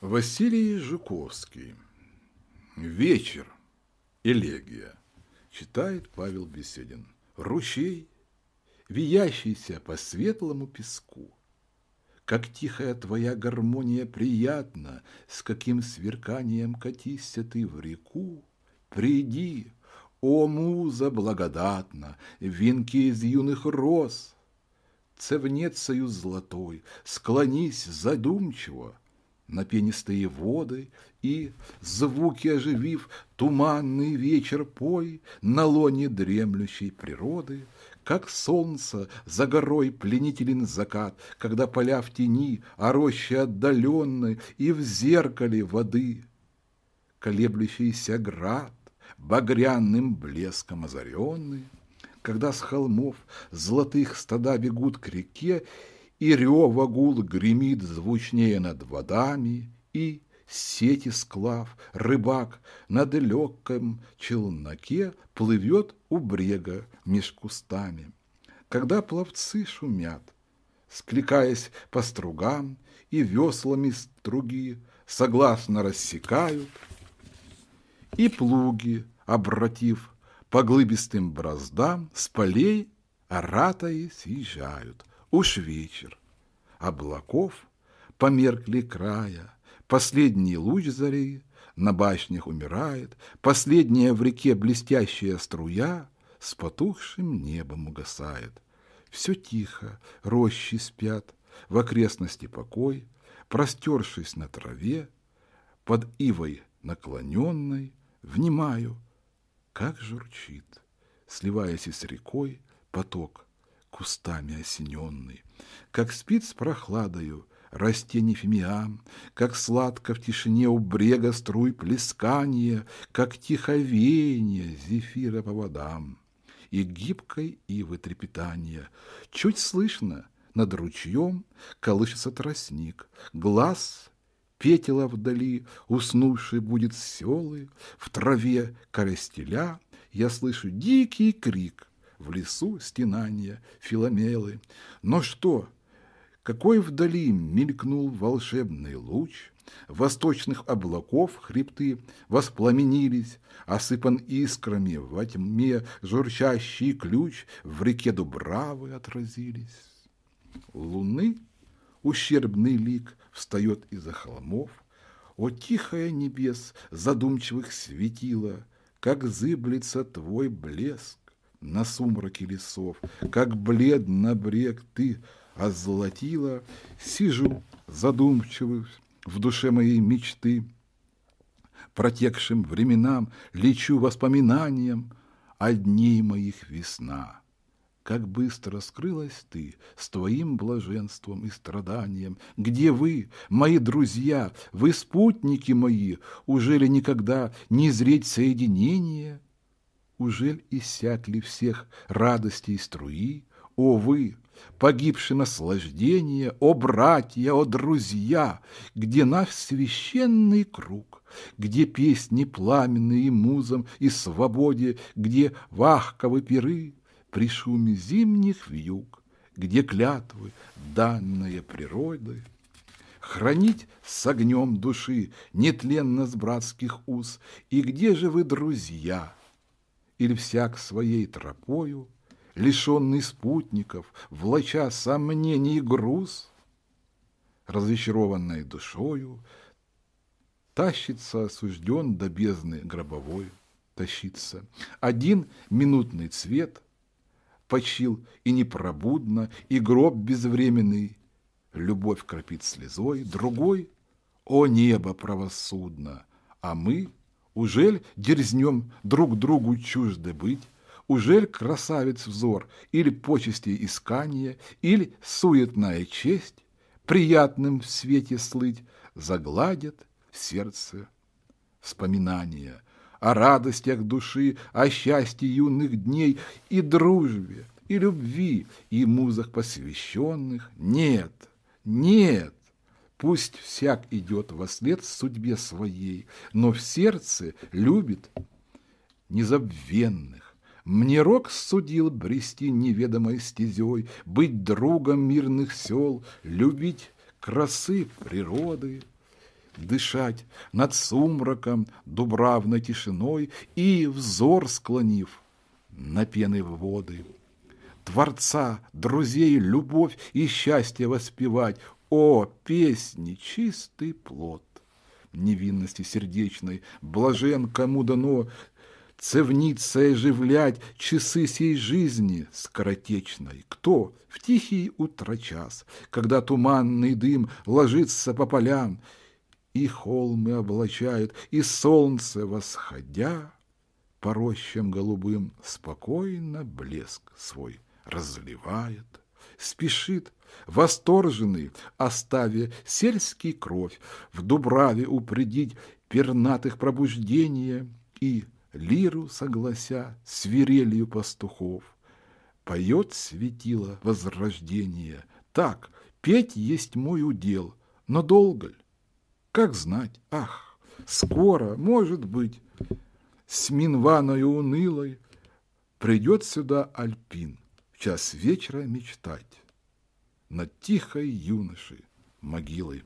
Василий Жуковский. Вечер. Элегия. Читает Павел Беседин. Ручей, виящийся по светлому песку. Как тихая твоя гармония приятна, С каким сверканием катися ты в реку. Приди, о муза благодатна, Венки из юных роз, Цевнецею золотой, склонись задумчиво, на пенистые воды и, звуки оживив, туманный вечер пой на лоне дремлющей природы, как солнце за горой пленителен закат, когда поля в тени, а рощи отдаленны, и в зеркале воды колеблющийся град, багряным блеском озаренный, когда с холмов золотых стада бегут к реке, и рева гул гремит звучнее над водами, и сети склав, рыбак на далеком челноке плывет у брега меж кустами. Когда пловцы шумят, скликаясь по стругам, и веслами струги согласно рассекают, и плуги, обратив по глыбистым браздам, с полей оратаи съезжают. Уж вечер, облаков померкли края, Последний луч зари на башнях умирает, Последняя в реке блестящая струя С потухшим небом угасает. Все тихо, рощи спят, в окрестности покой, Простершись на траве, под ивой наклоненной, Внимаю, как журчит, сливаясь с рекой, поток кустами осененный, как спит с прохладою растений фимиам, как сладко в тишине у брега струй плескания, как тихо веяние зефира по водам и гибкой ивы трепетания. Чуть слышно над ручьем колышется тростник, глаз петела вдали, уснувший будет селы, в траве коростеля я слышу дикий крик, в лесу стенания филомелы. Но что, какой вдали мелькнул волшебный луч, Восточных облаков хребты воспламенились, Осыпан искрами во тьме журчащий ключ В реке Дубравы отразились. Луны ущербный лик встает из-за холмов, О, тихая небес задумчивых светила, Как зыблется твой блеск на сумраке лесов, Как бледно брег ты озолотила, Сижу задумчивый в душе моей мечты, Протекшим временам лечу воспоминаниям О дней моих весна. Как быстро скрылась ты с твоим блаженством и страданием. Где вы, мои друзья, вы спутники мои, Ужели никогда не зреть соединения? Ужель иссякли всех радостей струи? О, вы, погибшие наслаждения, О, братья, о, друзья, Где наш священный круг, Где песни пламенные музам и свободе, Где вахковы пиры, при шуме зимних вьюг, Где клятвы, данные природой, Хранить с огнем души нетленно с братских уз, И где же вы, друзья? Или всяк своей тропою, Лишенный спутников, влача сомнений груз, Разочарованной душою, Тащится осужден до бездны гробовой, тащится. Один минутный цвет — почил и непробудно, и гроб безвременный. Любовь кропит слезой, другой — о небо правосудно, а мы, ужель дерзнем друг другу чужды быть, Ужель красавец взор или почести искания, или суетная честь, приятным в свете слыть, загладят сердце вспоминания — о радостях души, о счастье юных дней и дружбе, и любви, и музах посвященных. Нет, нет, пусть всяк идет во след судьбе своей, но в сердце любит незабвенных. Мне рок судил брести неведомой стезей, быть другом мирных сел, любить красы природы, дышать над сумраком, дубравной тишиной и взор склонив на пены воды. Творца, друзей, любовь и счастье воспевать. О, песни, чистый плод невинности сердечной, блажен, кому дано цевниться и оживлять часы сей жизни скоротечной. Кто в тихий утрочас, когда туманный дым ложится по полям, и холмы облачает, и солнце восходя, по рощам голубым спокойно блеск свой разливает, спешит, восторженный, оставя сельский кровь, в Дубраве упредить пернатых пробуждения и лиру соглася свирелью пастухов. Поет светило возрождения. Так, петь есть мой удел, но долго ли? Как знать, ах, скоро, может быть, с Минваною унылой придет сюда Альпин час вечера мечтать над тихой юношей могилой.